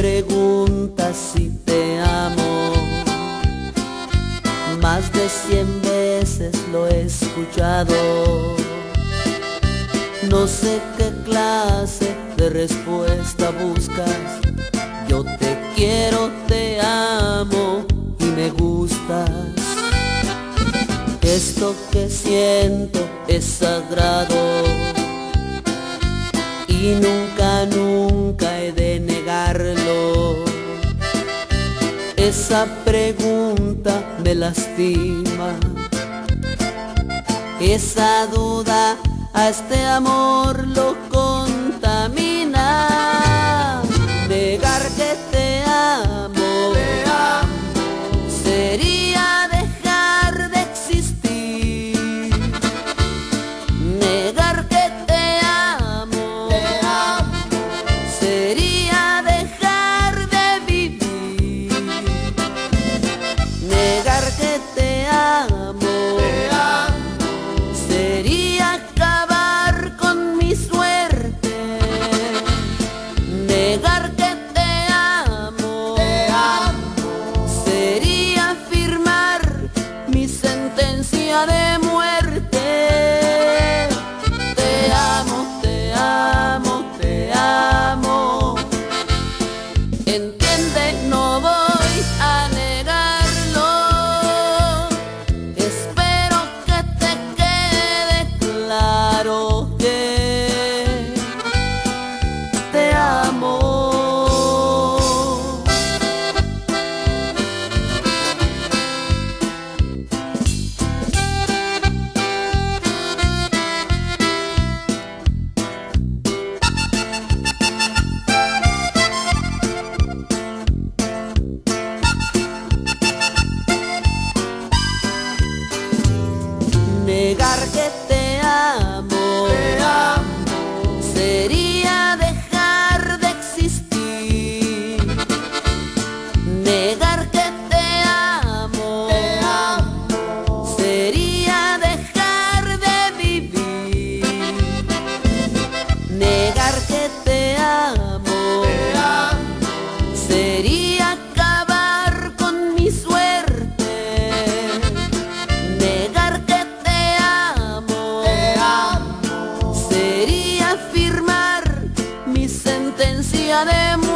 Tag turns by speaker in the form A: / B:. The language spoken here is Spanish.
A: preguntas si te amo. Más de cien veces lo he escuchado. No sé qué clase de respuesta buscas. Yo te quiero, te amo y me gustas. Esto que siento es sagrado y nunca, nunca he de Esa pregunta me lastima, esa duda a este amor negar que 屋根も